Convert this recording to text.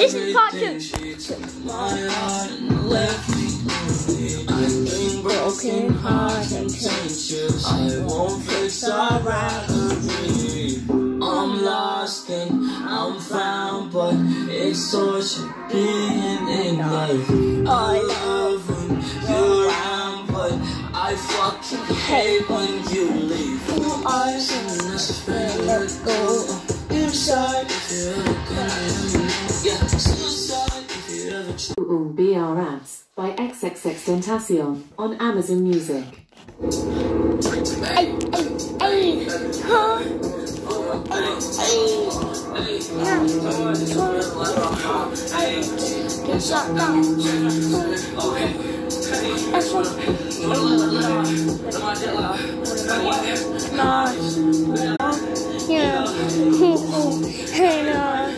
This is part two. broken heart and intentions I won't fix alright I'm lost and I'm found But it's torture being in life I love when you're around But I fucking hate when you leave am not let go. Inside you ever Um BRS by XXXTentacion on Amazon Music. Ay, ay, ay. Huh? Yeah. Hey, no.